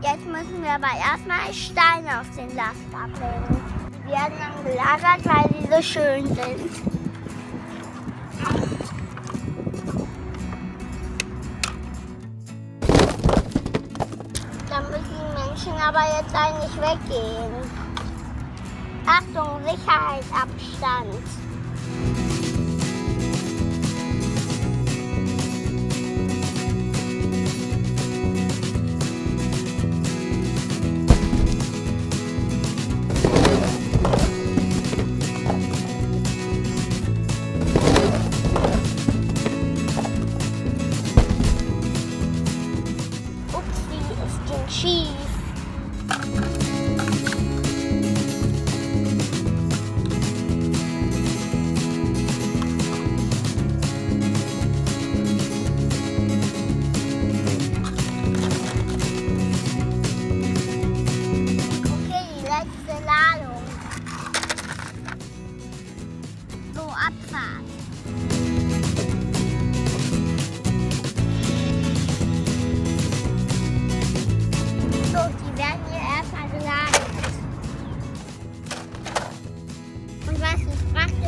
Jetzt müssen wir aber erstmal Steine auf den Last ablegen. Die werden dann gelagert, weil sie so schön sind. Dann müssen die Menschen aber jetzt eigentlich weggehen. Achtung, Sicherheitsabstand. Es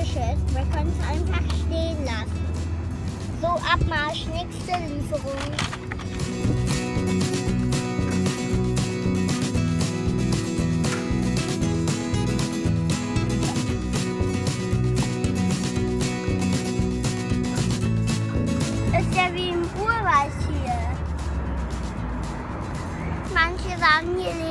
ist, wir können es einfach stehen lassen. So, Abmarsch, nächste Lieferung. Ist ja wie im Urwald hier. Manche sagen, hier leben.